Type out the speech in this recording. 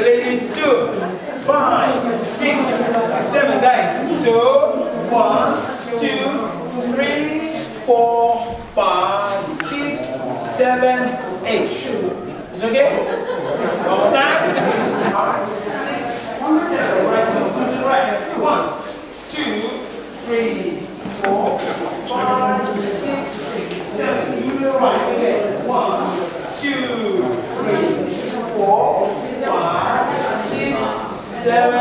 Lady two, five, six, seven, eight, two, one, two, three, four, five, six, seven, eight. It's okay? One more time. Five, six, seven, right, two, right again. One.